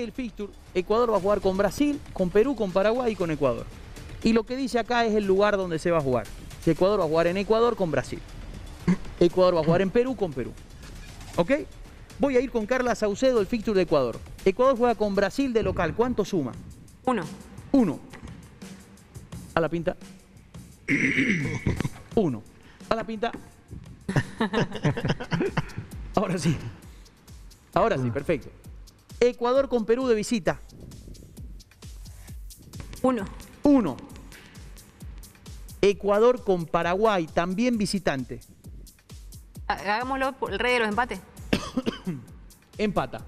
Este es el fixture. Ecuador va a jugar con Brasil, con Perú, con Paraguay y con Ecuador. Y lo que dice acá es el lugar donde se va a jugar. Si Ecuador va a jugar en Ecuador con Brasil. Ecuador va a jugar en Perú con Perú. ¿Ok? Voy a ir con Carla Saucedo, el fixture de Ecuador. Ecuador juega con Brasil de local. ¿Cuánto suma? Uno. Uno. A la pinta. Uno. A la pinta. Ahora sí. Ahora sí, perfecto. Ecuador con Perú de visita. Uno. Uno. Ecuador con Paraguay, también visitante. Hagámoslo por el rey de los empates. Empata.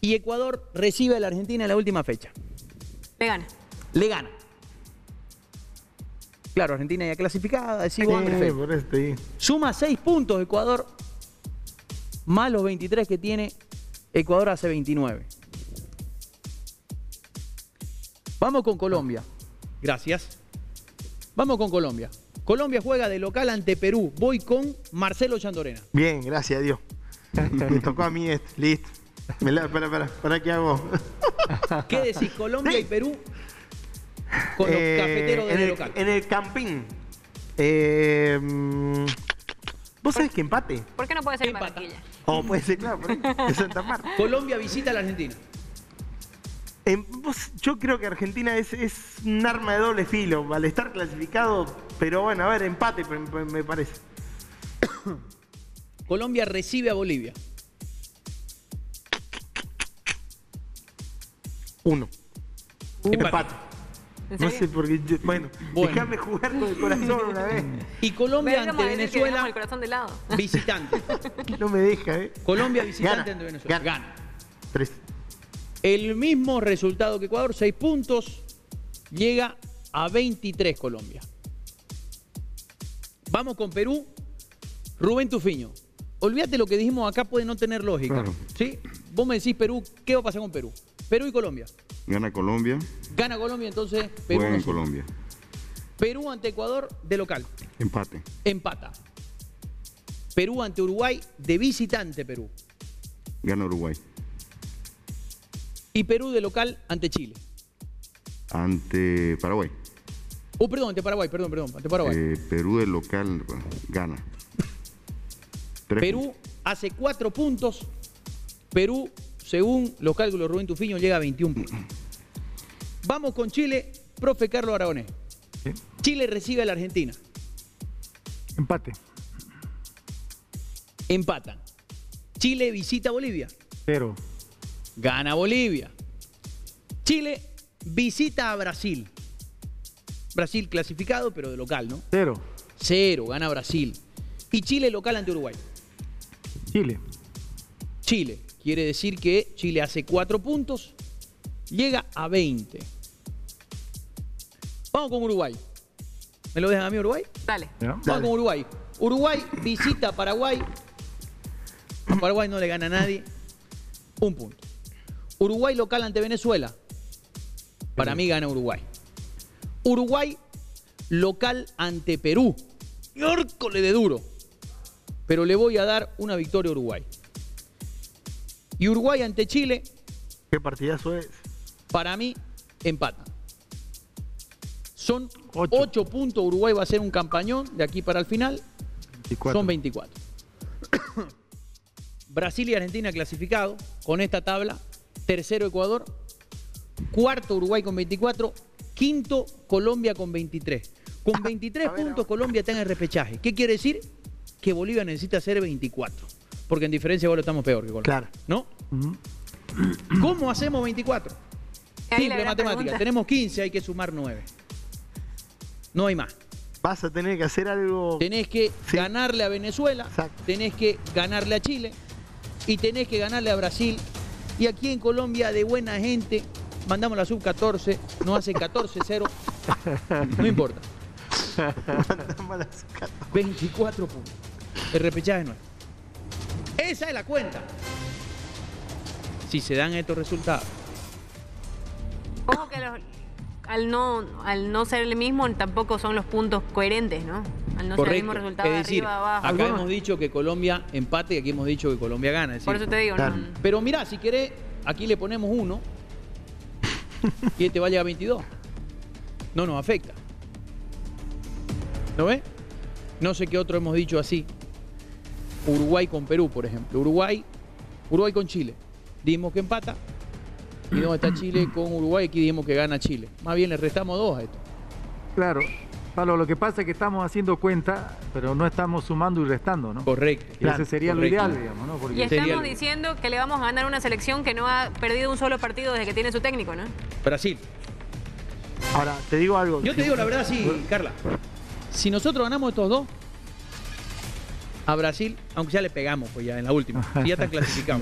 Y Ecuador recibe a la Argentina en la última fecha. Le gana. Le gana. Claro, Argentina ya clasificada, Sí, decimos. Suma 6 puntos Ecuador, más los 23 que tiene Ecuador hace 29. Vamos con Colombia. Gracias. Vamos con Colombia. Colombia juega de local ante Perú. Voy con Marcelo Chandorena. Bien, gracias a Dios. Me tocó a mí este, listo. Me la, para, para, para, ¿qué hago? ¿Qué decís? Colombia y Perú con los Eh, cafeteros en de el, local. En el campín. Eh, mm, ¿Vos sabés que empate? ¿Por qué no puede ser en Empata. Barranquilla? O puede ser, claro, por ahí, de Santa Marta. Colombia visita a la Argentina. Em, vos- yo creo que Argentina es, es un arma de doble filo, al estar clasificado, pero bueno, a ver, empate me, me- me parece. Colombia recibe a Bolivia. Uno. Empate. Empate. ¿En No sé por qué. yo- bueno, Bueno. déjame jugar con el corazón una vez. Y Colombia ante Venezuela el corazón de lado. visitante. No me deja, ¿eh? Colombia visitante Gana, ante Venezuela. gana. Gana. Tres. El mismo resultado que Ecuador, 6 puntos, llega a 23 Colombia. Vamos con Perú. Rubén Tufiño. Olvídate lo que dijimos acá, puede no tener lógica. Claro. ¿Sí? Vos me decís Perú, ¿qué va a pasar con Perú? Perú y Colombia. Gana Colombia, Gana Colombia, entonces Perú. juega en. Colombia. Perú ante Ecuador de local. Empate. Empata. Perú ante Uruguay de visitante Perú. Gana Uruguay. Y Perú de local ante Chile. Ante Paraguay. Oh, perdón, ante Paraguay, perdón, perdón, ante Paraguay. Eh, Perú de local gana. Tres Perú hace cuatro puntos. Perú, según los cálculos de Rubén Tufiño, llega a 21 puntos. Vamos con Chile, profe Carlos Aragonés. Sí. Chile recibe a la Argentina. Empate. Empatan. Chile visita a Bolivia. Cero. Gana Bolivia. Chile visita a Brasil. Brasil clasificado, pero de local, ¿no? Cero. Cero, gana Brasil. Y Chile local ante Uruguay. Chile. Chile. Quiere decir que Chile hace cuatro puntos, llega a 20. Vamos con Uruguay. ¿Me lo dejan a mí Uruguay? Dale. Vamos Dale. con Uruguay. Uruguay visita a Paraguay. A Paraguay no le gana a nadie. Un punto. Uruguay local ante Venezuela. Para mí gana Uruguay. Uruguay local ante Perú. Miércoles de duro. Pero le voy a dar una victoria a Uruguay. Y Uruguay ante Chile, Qué partidazo es. para mí, empata. Son Ocho. 8 puntos. Uruguay va a ser un campañón de aquí para el final. 24. Son 24. Brasil y Argentina clasificados con esta tabla. Tercero Ecuador. Cuarto Uruguay con 24. Quinto Colombia con 23. Con 23 a ver, puntos Colombia está en el repechaje. ¿Qué quiere decir? Que Bolivia necesita hacer 24. Porque en diferencia ahora estamos peor que Colombia. Claro. ¿No? ¿Cómo hacemos 24? Ahí la Simple matemática. pregunta. Tenemos 15, hay que sumar 9. No hay más. Vas a tener que hacer algo. Tenés que Sí. ganarle a Venezuela, Exacto. tenés que ganarle a Chile y tenés que ganarle a Brasil. Y aquí en Colombia, de buena gente, mandamos la sub-14, nos hacen 14-0. No importa. Mandamos la saca- 24 puntos. El repechaje no es. Esa es la cuenta. Si se dan estos resultados. Ojo que los- al, no, al no ser el mismo tampoco son los puntos coherentes, ¿no? Al no ser el Correcto. mismo resultado es de decir, arriba abajo. acá Algunos- hemos dicho que Colombia empate y aquí hemos dicho que Colombia gana. es Por decir, eso te digo, Claro. no, Pero mirá, si querés, aquí le ponemos uno y este va a llegar a 22. No nos afecta. ¿No ves? No sé qué otro hemos dicho así. Uruguay con Perú, por ejemplo. Uruguay, Uruguay con Chile. Dimos que empata. ¿Y dónde está Chile con Uruguay? Aquí dijimos que gana Chile. Más bien le restamos dos a esto. Claro. Pablo, lo que pasa es que estamos haciendo cuenta, pero no estamos sumando y restando, ¿no? Correcto. Y ese sería correcto. lo ideal, digamos, ¿no? Porque Y estamos diciendo que le vamos a ganar una selección que no ha perdido un solo partido desde que tiene su técnico, ¿no? Brasil. Ahora, te digo algo. Yo te digo la verdad, sí, Carla. Si nosotros ganamos estos dos, a Brasil, aunque ya le pegamos, pues ya en la última, y ya está clasificado.